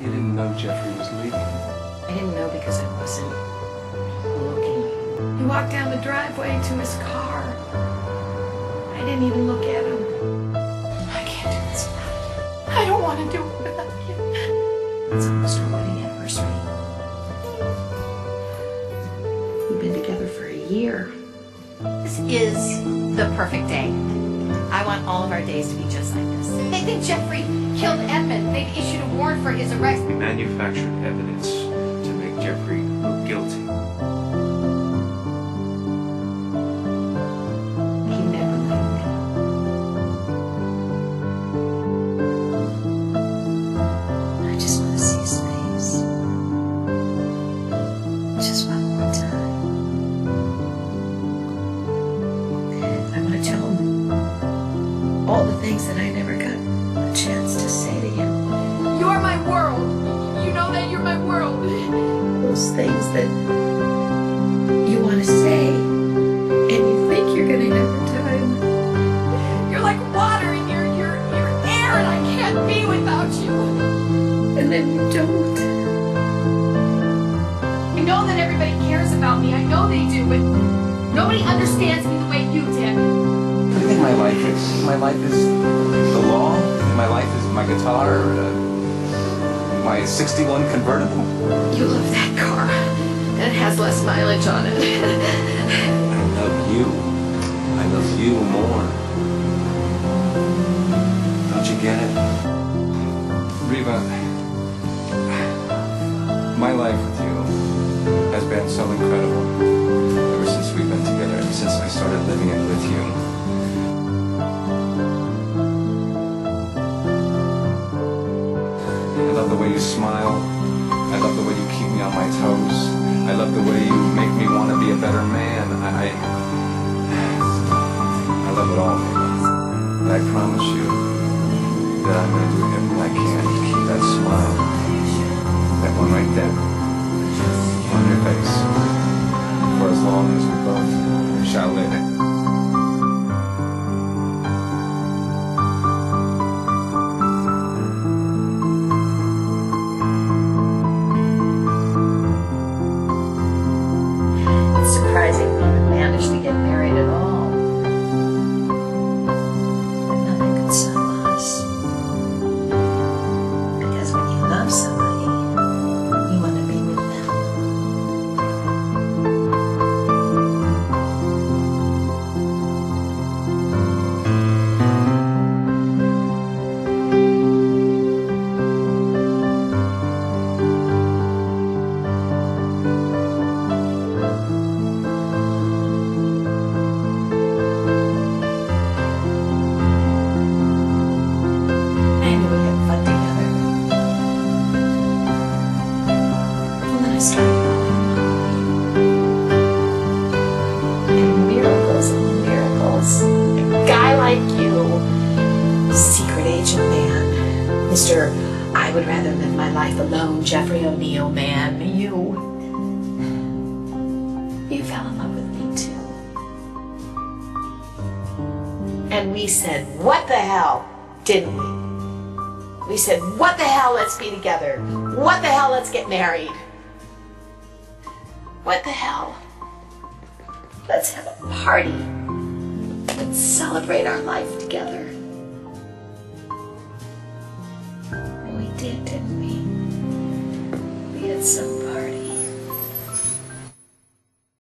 You didn't know Jeffrey was leaving. I didn't know because I wasn't looking. He walked down the driveway to his car. I didn't even look at him. I can't do this without you. I don't want to do it without you. It's almost our wedding anniversary. We've been together for a year. This is the perfect day. I want all of our days to be just like this. They think Jeffrey killed Edmund. They've issued a warrant for his arrest. We manufactured evidence to make Jeffrey look guilty. Things that I never got a chance to say to you. You're my world. You know that you're my world. Those things that you want to say and you think you're going to never time. You're like water in your, your, your air, and I can't be without you. And then you don't. I know that everybody cares about me. I know they do, but nobody understands me the way you did. You think my life is? My life is the law. My life is my guitar. Uh, my 61 convertible. You love that car. And it has less mileage on it. I love you. I love you more. Don't you get it? Reva, my life with you has been so incredible ever since we've been together, ever since I started living it with you. You smile. I love the way you keep me on my toes. I love the way you make me want to be a better man. I, I love it all. And I promise you that I'm going to do everything I can to keep that smile, that one right there, on your face, for as long as we both shall live miracles miracles. A guy like you, secret agent man, Mr. I would rather live my life alone, Jeffrey O'Neill man, you. You fell in love with me too. And we said, what the hell, didn't we? We said, what the hell, let's be together. What the hell, let's get married. What the hell? Let's have a party. Let's celebrate our life together. We did, didn't we? We had some